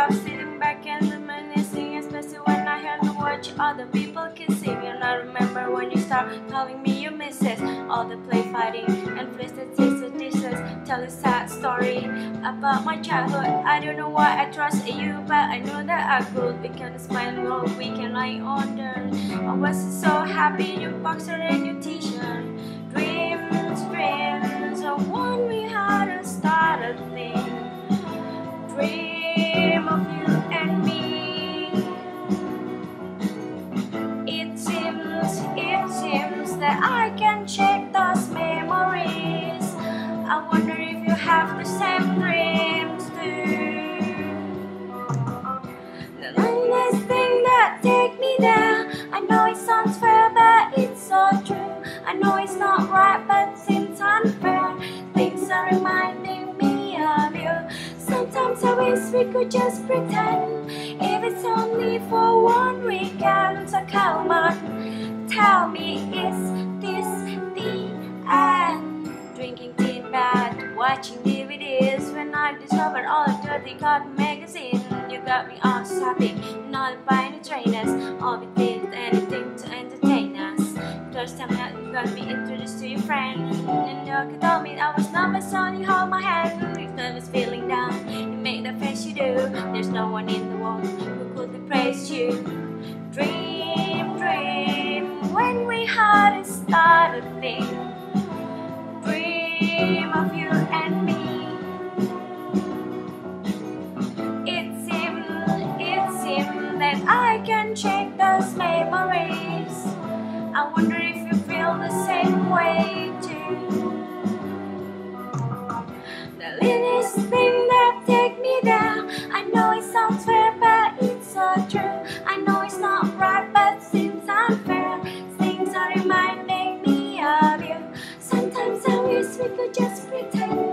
myself sitting back and reminiscing, especially when I had to watch other people kissing. And I remember when you start telling me you misses. all the play fighting and places, dishes, dishes. Tell a sad story about my childhood. I don't know why I trust you, but I know that I could. We can smile we can lie on. I was so happy in your boxer and your t shirt. That I can check those memories. I wonder if you have the same dreams too. The last thing that take me down. I know it sounds fair, but it's so true. I know it's not right, but seems unfair. Things are reminding me of you. Sometimes I wish we could just pretend. If it's only for one weekend, so come on, tell me, is watching DVDs when I discovered all the dirty cotton magazine. You got me all shopping, not buying the trainers. All we did anything to entertain us. First time that you got me introduced to your friend, and you told me I was not my son. You hold my hand, if I was feeling down, you make the face you do. There's no one in the world who could replace you. Dream, dream, when we had a started thing. we could just pretend.